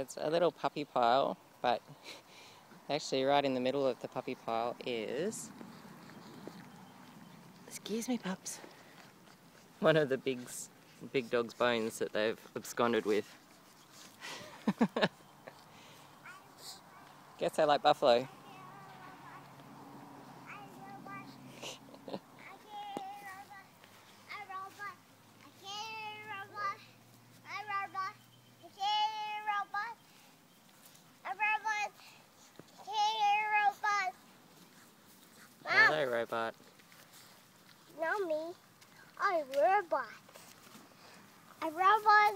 It's a little puppy pile, but actually right in the middle of the puppy pile is, excuse me pups, one of the big, big dog's bones that they've absconded with. Guess I like buffalo. Robot. Not me. A robot. A robot.